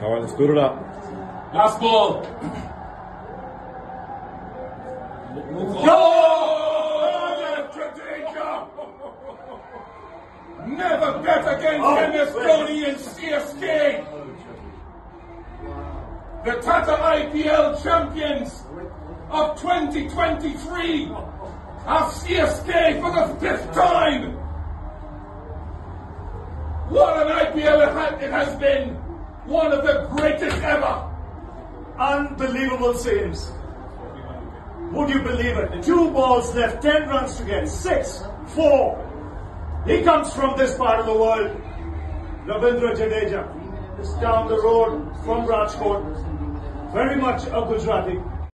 All right, let's boot it up. Last ball. Never bet against Oh, MS Dhoni and CSK. The Tata IPL champions of 2023 are CSK for the fifth time. What an IPL it ha- it has been. One of the greatest ever. Unbelievable saves. Would you believe it? Two balls left, ten runs to get. Six, four. He comes from this part of the world. Ravindra Jadeja is down the road from Rajkot. Very much a Gujarati.